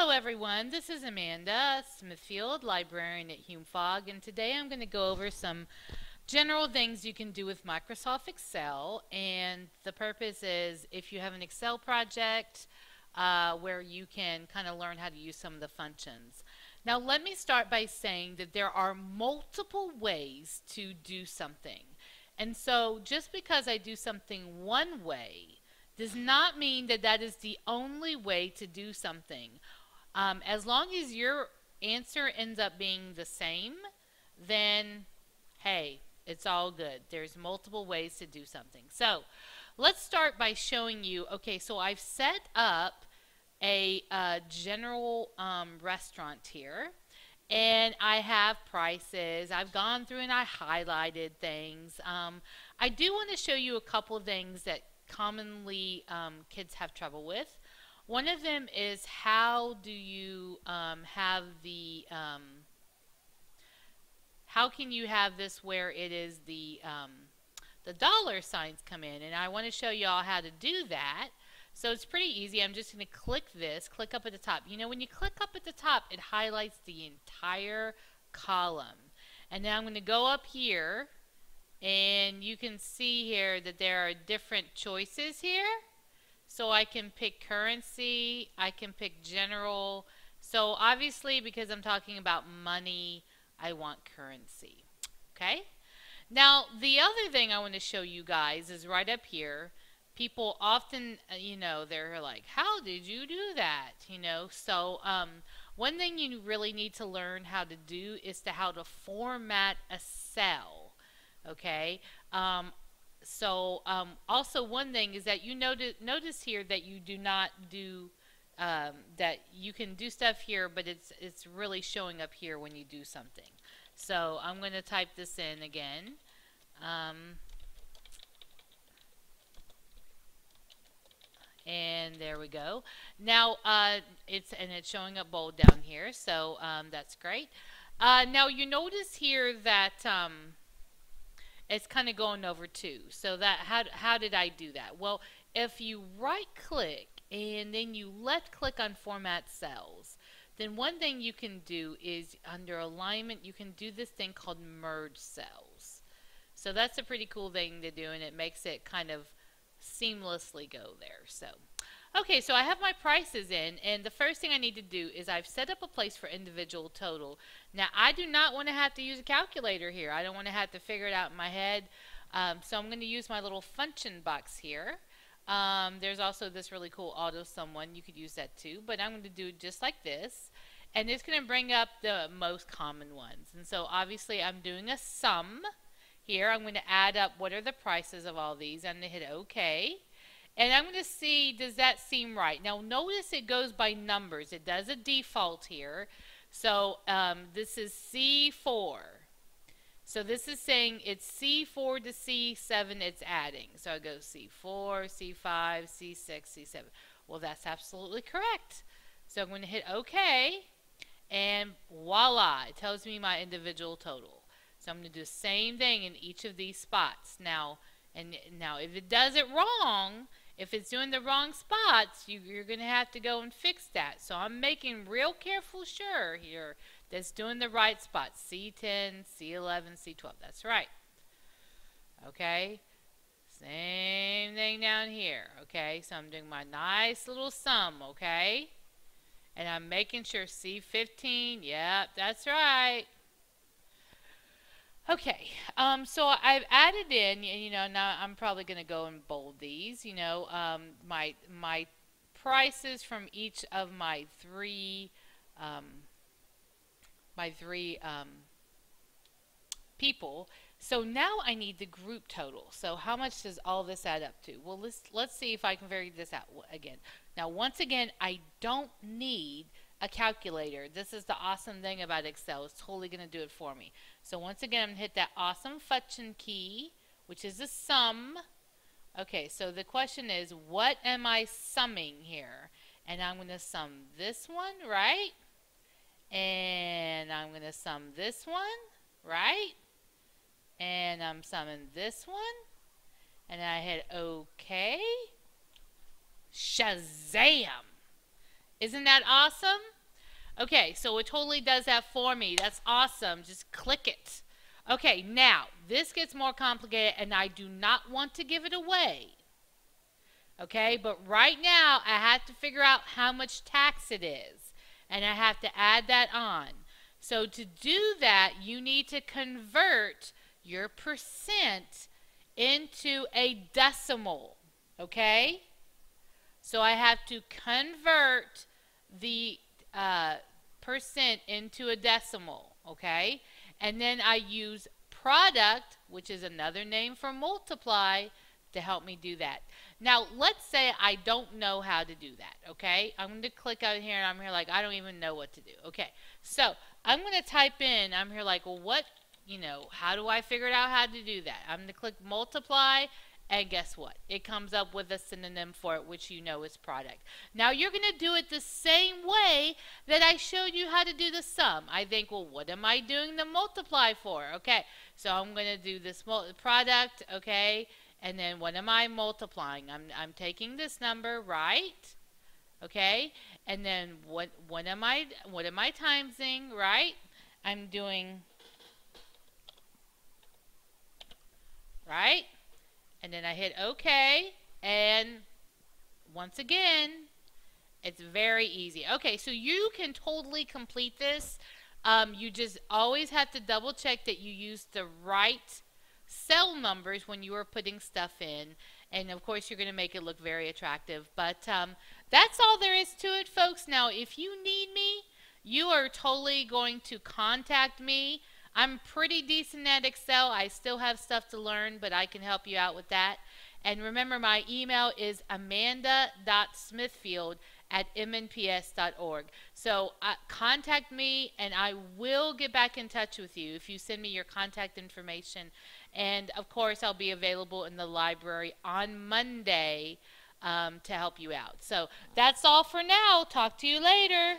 Hello everyone, this is Amanda Smithfield, librarian at Hume Fogg, and today I'm going to go over some general things you can do with Microsoft Excel, and the purpose is if you have an Excel project uh, where you can kind of learn how to use some of the functions. Now let me start by saying that there are multiple ways to do something. And so just because I do something one way does not mean that that is the only way to do something. Um, as long as your answer ends up being the same, then hey, it's all good. There's multiple ways to do something. So let's start by showing you, okay, so I've set up a uh, general um, restaurant here and I have prices. I've gone through and I highlighted things. Um, I do want to show you a couple of things that commonly um, kids have trouble with. One of them is how do you um, have the, um, how can you have this where it is the, um, the dollar signs come in. And I want to show you all how to do that. So it's pretty easy. I'm just going to click this, click up at the top. You know, when you click up at the top, it highlights the entire column. And now I'm going to go up here and you can see here that there are different choices here. So I can pick currency, I can pick general. So obviously because I'm talking about money, I want currency. Okay? Now the other thing I want to show you guys is right up here. People often, uh, you know, they're like, how did you do that? You know, so um, one thing you really need to learn how to do is to how to format a cell okay um, so um, also one thing is that you notice notice here that you do not do um, that you can do stuff here but it's it's really showing up here when you do something. So I'm going to type this in again. Um, and there we go. Now uh, it's and it's showing up bold down here so um, that's great. Uh, now you notice here that um, it's kind of going over two. So that how, how did I do that? Well, if you right click and then you left click on format cells, then one thing you can do is under alignment, you can do this thing called merge cells. So that's a pretty cool thing to do and it makes it kind of seamlessly go there. So Okay, so I have my prices in, and the first thing I need to do is I've set up a place for individual total. Now, I do not want to have to use a calculator here. I don't want to have to figure it out in my head. Um, so I'm going to use my little function box here. Um, there's also this really cool auto sum one. You could use that too, but I'm going to do it just like this. And it's going to bring up the most common ones. And so obviously I'm doing a sum here. I'm going to add up what are the prices of all these. I'm going to hit OK. And I'm going to see, does that seem right? Now notice it goes by numbers. It does a default here. So um, this is C4. So this is saying it's C4 to C7 it's adding. So I go C4, C5, C6, C7. Well, that's absolutely correct. So I'm going to hit OK. And voila, it tells me my individual total. So I'm going to do the same thing in each of these spots. Now, and now if it does it wrong, if it's doing the wrong spots, you, you're going to have to go and fix that. So I'm making real careful sure here that's doing the right spots. C10, C11, C12. That's right. Okay. Same thing down here. Okay. So I'm doing my nice little sum. Okay. And I'm making sure C15. Yep, that's right. Okay, um, so I've added in, you know, now I'm probably going to go and bold these, you know, um, my, my prices from each of my three, um, my three um, people. So now I need the group total. So how much does all this add up to? Well, let's, let's see if I can figure this out again. Now, once again, I don't need a calculator. This is the awesome thing about Excel. It's totally going to do it for me. So once again, I'm going to hit that awesome function key, which is a sum. Okay, so the question is, what am I summing here? And I'm going to sum this one, right? And I'm going to sum this one, right? And I'm summing this one. And I hit OK. Shazam! Isn't that awesome? Okay, so it totally does that for me. That's awesome. Just click it. Okay, now, this gets more complicated, and I do not want to give it away. Okay, but right now, I have to figure out how much tax it is, and I have to add that on. So to do that, you need to convert your percent into a decimal, okay? So I have to convert the uh, percent into a decimal, okay? And then I use product, which is another name for multiply, to help me do that. Now, let's say I don't know how to do that, okay? I'm going to click out here and I'm here like, I don't even know what to do. Okay, so I'm going to type in, I'm here like, well, what, you know, how do I figure out how to do that? I'm going to click multiply and guess what? It comes up with a synonym for it, which you know is product. Now you're going to do it the same way that I showed you how to do the sum. I think, well, what am I doing the multiply for? Okay, so I'm going to do this product, okay, and then what am I multiplying? I'm, I'm taking this number, right? Okay, and then what, what am I, what am I timesing, right? I'm doing, right? And then I hit OK and once again it's very easy. Okay so you can totally complete this. Um, you just always have to double check that you use the right cell numbers when you are putting stuff in. And of course you're going to make it look very attractive. But um, that's all there is to it folks. Now if you need me you are totally going to contact me I'm pretty decent at Excel. I still have stuff to learn, but I can help you out with that. And remember, my email is amanda.smithfield at mnps.org. So uh, contact me, and I will get back in touch with you if you send me your contact information. And of course, I'll be available in the library on Monday um, to help you out. So that's all for now. Talk to you later.